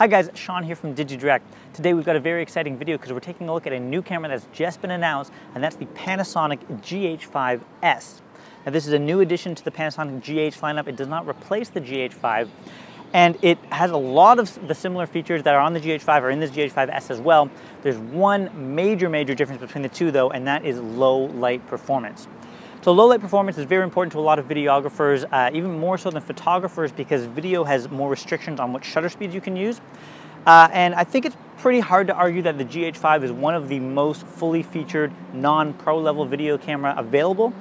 Hi guys, Sean here from DigiDirect. Today we've got a very exciting video because we're taking a look at a new camera that's just been announced and that's the Panasonic GH5S. Now this is a new addition to the Panasonic GH lineup. It does not replace the GH5 and it has a lot of the similar features that are on the GH5 or in this GH5S as well. There's one major, major difference between the two though and that is low light performance. So low light performance is very important to a lot of videographers, uh, even more so than photographers because video has more restrictions on what shutter speeds you can use. Uh, and I think it's pretty hard to argue that the GH5 is one of the most fully featured non-pro level video camera available.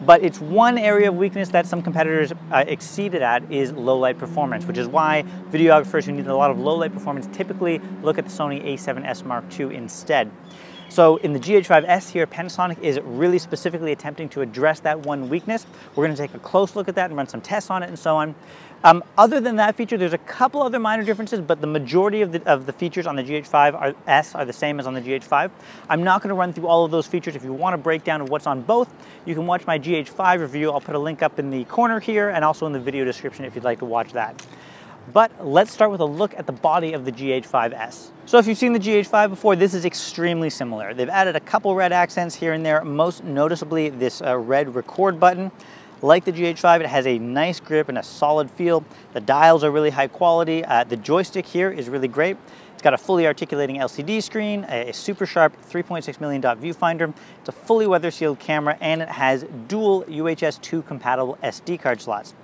But it's one area of weakness that some competitors uh, exceeded at is low light performance, which is why videographers who need a lot of low light performance typically look at the Sony a7S Mark II instead. So in the GH5S here, Panasonic is really specifically attempting to address that one weakness. We're gonna take a close look at that and run some tests on it and so on. Um, other than that feature, there's a couple other minor differences, but the majority of the, of the features on the GH5S are the same as on the GH5. I'm not gonna run through all of those features. If you want a breakdown of what's on both, you can watch my GH5 review. I'll put a link up in the corner here and also in the video description if you'd like to watch that. But let's start with a look at the body of the GH5S. So if you've seen the GH5 before, this is extremely similar. They've added a couple red accents here and there, most noticeably this uh, red record button. Like the GH5, it has a nice grip and a solid feel. The dials are really high quality. Uh, the joystick here is really great. It's got a fully articulating LCD screen, a super sharp 3.6 million dot viewfinder. It's a fully weather sealed camera and it has dual UHS 2 compatible SD card slots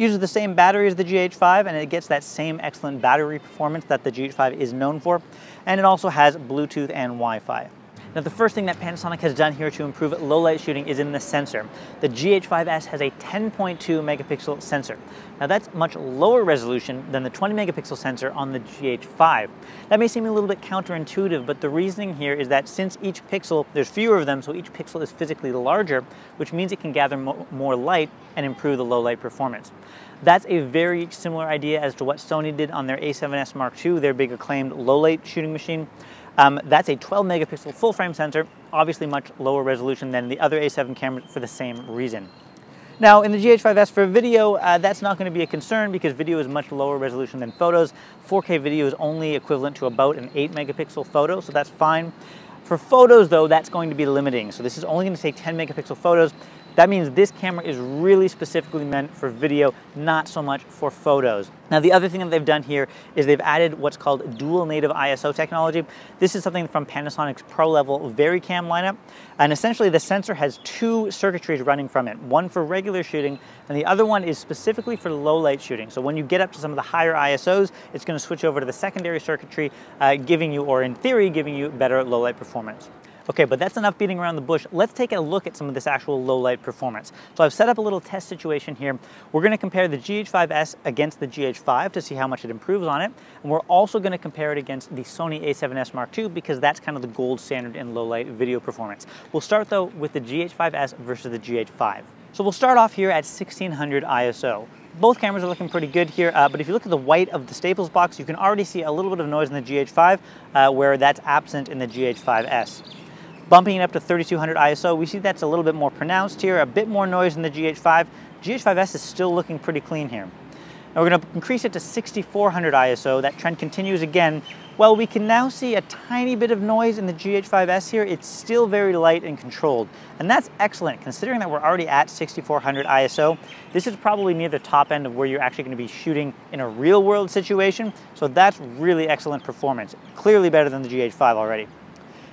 uses the same battery as the GH5 and it gets that same excellent battery performance that the GH5 is known for. And it also has Bluetooth and Wi-Fi. Now the first thing that Panasonic has done here to improve low light shooting is in the sensor. The GH5S has a 10.2 megapixel sensor. Now that's much lower resolution than the 20 megapixel sensor on the GH5. That may seem a little bit counterintuitive, but the reasoning here is that since each pixel, there's fewer of them, so each pixel is physically larger, which means it can gather mo more light and improve the low light performance. That's a very similar idea as to what Sony did on their a7S Mark II, their big acclaimed low light shooting machine. Um, that's a 12 megapixel full frame sensor, obviously much lower resolution than the other A7 cameras for the same reason. Now in the GH5S for video, uh, that's not going to be a concern because video is much lower resolution than photos. 4K video is only equivalent to about an 8 megapixel photo, so that's fine. For photos though, that's going to be limiting. So this is only going to take 10 megapixel photos. That means this camera is really specifically meant for video, not so much for photos. Now the other thing that they've done here is they've added what's called dual native ISO technology. This is something from Panasonic's pro level VariCam lineup. And essentially the sensor has two circuitries running from it, one for regular shooting and the other one is specifically for low light shooting. So when you get up to some of the higher ISOs, it's gonna switch over to the secondary circuitry, uh, giving you, or in theory, giving you better low light performance. Okay, but that's enough beating around the bush. Let's take a look at some of this actual low light performance. So I've set up a little test situation here. We're gonna compare the GH5S against the GH5 to see how much it improves on it. And we're also gonna compare it against the Sony a7S Mark II because that's kind of the gold standard in low light video performance. We'll start though with the GH5S versus the GH5. So we'll start off here at 1600 ISO. Both cameras are looking pretty good here, uh, but if you look at the white of the Staples box, you can already see a little bit of noise in the GH5 uh, where that's absent in the GH5S. Bumping it up to 3200 ISO, we see that's a little bit more pronounced here, a bit more noise in the GH5. GH5S is still looking pretty clean here. Now we're going to increase it to 6400 ISO. That trend continues again. Well, we can now see a tiny bit of noise in the GH5S here. It's still very light and controlled. And that's excellent considering that we're already at 6400 ISO. This is probably near the top end of where you're actually going to be shooting in a real world situation. So that's really excellent performance. Clearly better than the GH5 already.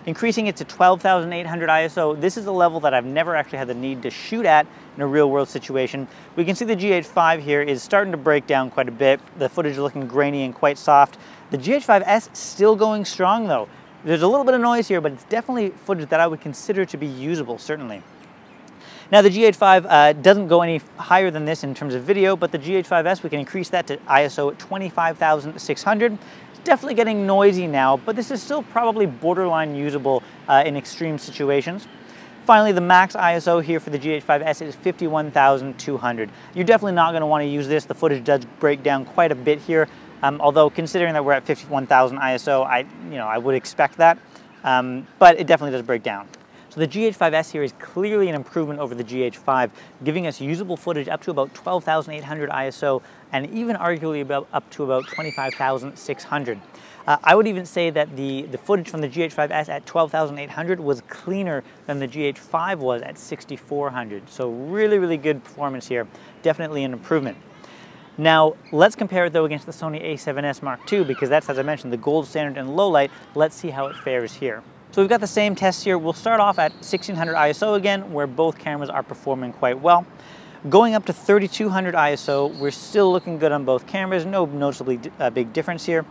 Increasing it to 12,800 ISO, this is a level that I've never actually had the need to shoot at in a real world situation. We can see the GH5 here is starting to break down quite a bit. The footage is looking grainy and quite soft. The GH5S still going strong though. There's a little bit of noise here, but it's definitely footage that I would consider to be usable, certainly. Now the GH5 uh, doesn't go any higher than this in terms of video, but the GH5S, we can increase that to ISO 25,600 definitely getting noisy now, but this is still probably borderline usable uh, in extreme situations. Finally, the max ISO here for the GH5S is 51,200. You're definitely not going to want to use this. The footage does break down quite a bit here. Um, although considering that we're at 51,000 ISO, I, you know, I would expect that. Um, but it definitely does break down. So the GH5S here is clearly an improvement over the GH5, giving us usable footage up to about 12,800 ISO and even arguably about up to about 25,600. Uh, I would even say that the, the footage from the GH5S at 12,800 was cleaner than the GH5 was at 6,400. So really, really good performance here. Definitely an improvement. Now, let's compare it though against the Sony a7S Mark II because that's, as I mentioned, the gold standard in low light. Let's see how it fares here. So we've got the same test here. We'll start off at 1600 ISO again, where both cameras are performing quite well. Going up to 3200 ISO, we're still looking good on both cameras, no noticeably uh, big difference here.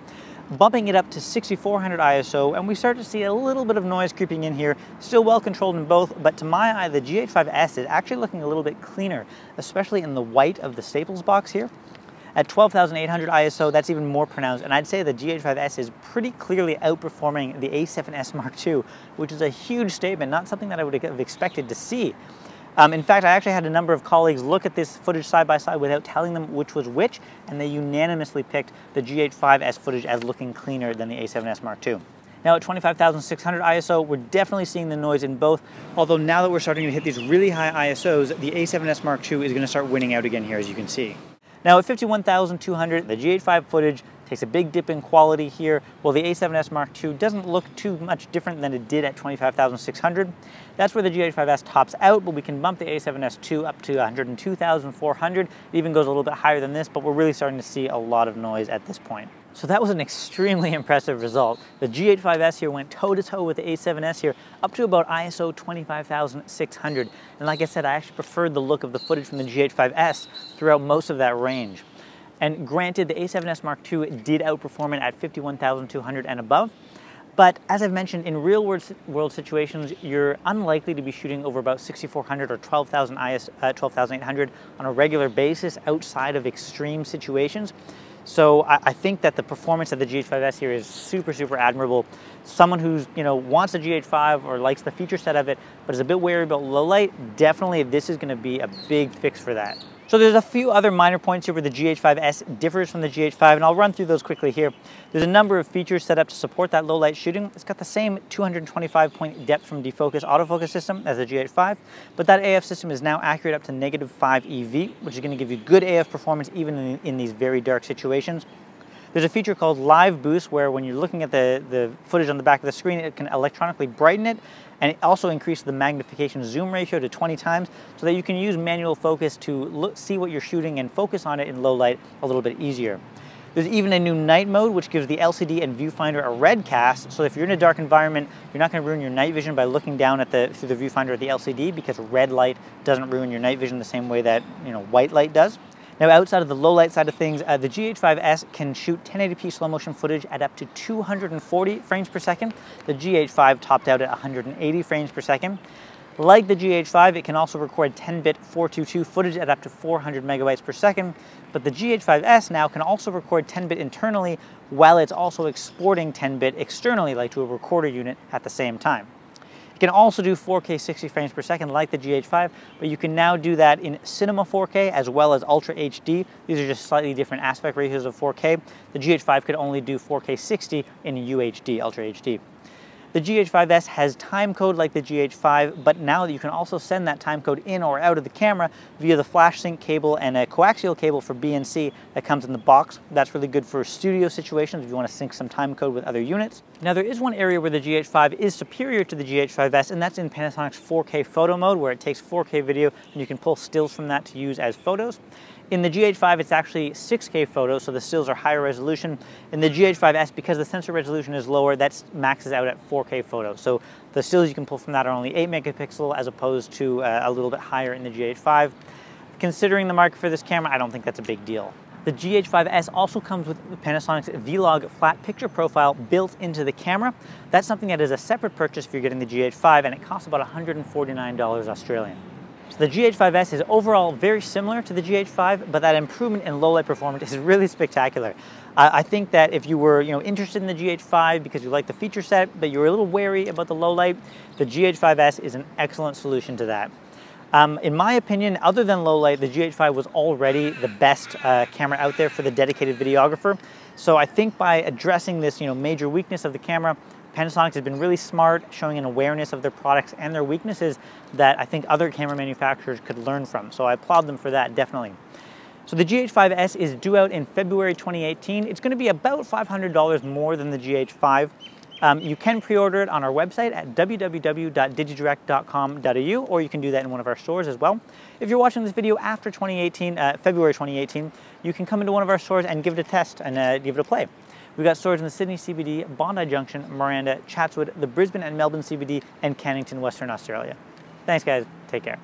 Bumping it up to 6400 ISO, and we start to see a little bit of noise creeping in here, still well controlled in both, but to my eye, the GH5S is actually looking a little bit cleaner, especially in the white of the Staples box here. At 12,800 ISO, that's even more pronounced, and I'd say the GH5S is pretty clearly outperforming the A7S Mark II, which is a huge statement, not something that I would have expected to see. Um, in fact, I actually had a number of colleagues look at this footage side by side without telling them which was which, and they unanimously picked the GH5S footage as looking cleaner than the A7S Mark II. Now at 25,600 ISO, we're definitely seeing the noise in both, although now that we're starting to hit these really high ISOs, the A7S Mark II is gonna start winning out again here, as you can see. Now at 51,200, the GH5 footage takes a big dip in quality here, while the A7S Mark II doesn't look too much different than it did at 25,600. That's where the GH5S tops out, but we can bump the A7S II up to 102,400. It even goes a little bit higher than this, but we're really starting to see a lot of noise at this point. So that was an extremely impressive result. The GH5S here went toe to toe with the A7S here up to about ISO 25,600. And like I said, I actually preferred the look of the footage from the GH5S throughout most of that range. And granted, the A7S Mark II did outperform it at 51,200 and above. But as I've mentioned, in real world, world situations, you're unlikely to be shooting over about 6,400 or 12,000 IS, uh, 12,800 on a regular basis outside of extreme situations. So I, I, think that the performance of the GH5S here is super, super admirable. Someone who's, you know, wants a GH5 or likes the feature set of it, but is a bit wary about low light, definitely this is gonna be a big fix for that. So there's a few other minor points here where the GH5S differs from the GH5, and I'll run through those quickly here. There's a number of features set up to support that low light shooting. It's got the same 225 point depth from defocus autofocus system as the GH5, but that AF system is now accurate up to negative 5 EV, which is gonna give you good AF performance even in, in these very dark situations. There's a feature called Live Boost where when you're looking at the, the footage on the back of the screen, it can electronically brighten it and it also increases the magnification zoom ratio to 20 times so that you can use manual focus to look, see what you're shooting and focus on it in low light a little bit easier. There's even a new night mode, which gives the LCD and viewfinder a red cast. So if you're in a dark environment, you're not gonna ruin your night vision by looking down at the, through the viewfinder at the LCD because red light doesn't ruin your night vision the same way that you know white light does. Now outside of the low light side of things, uh, the GH5S can shoot 1080p slow motion footage at up to 240 frames per second. The GH5 topped out at 180 frames per second. Like the GH5, it can also record 10-bit 422 footage at up to 400 megabytes per second, but the GH5S now can also record 10-bit internally while it's also exporting 10-bit externally, like to a recorder unit at the same time. You can also do 4K 60 frames per second like the GH5, but you can now do that in Cinema 4K as well as Ultra HD. These are just slightly different aspect ratios of 4K. The GH5 could only do 4K 60 in UHD, Ultra HD. The GH5S has time code like the GH5, but now you can also send that time code in or out of the camera via the flash sync cable and a coaxial cable for BNC that comes in the box. That's really good for studio situations if you want to sync some time code with other units. Now there is one area where the GH5 is superior to the GH5S and that's in Panasonic's 4K photo mode where it takes 4K video and you can pull stills from that to use as photos. In the GH5, it's actually 6K photos, so the stills are higher resolution. In the GH5S, because the sensor resolution is lower, that maxes out at 4K photos. So the stills you can pull from that are only 8 megapixel as opposed to uh, a little bit higher in the GH5. Considering the market for this camera, I don't think that's a big deal. The GH5S also comes with Panasonic's Vlog flat picture profile built into the camera. That's something that is a separate purchase if you're getting the GH5 and it costs about $149 Australian. So the GH5S is overall very similar to the GH5, but that improvement in low light performance is really spectacular. I think that if you were you know, interested in the GH5 because you like the feature set, but you were a little wary about the low light, the GH5S is an excellent solution to that. Um, in my opinion, other than low light, the GH5 was already the best uh, camera out there for the dedicated videographer. So I think by addressing this you know, major weakness of the camera, Panasonic has been really smart, showing an awareness of their products and their weaknesses that I think other camera manufacturers could learn from. So I applaud them for that, definitely. So the GH5S is due out in February 2018. It's gonna be about $500 more than the GH5. Um, you can pre-order it on our website at www.digidirect.com.au or you can do that in one of our stores as well. If you're watching this video after 2018, uh, February 2018, you can come into one of our stores and give it a test and uh, give it a play. We've got stores in the Sydney CBD, Bondi Junction, Miranda, Chatswood, the Brisbane and Melbourne CBD, and Cannington, Western Australia. Thanks guys, take care.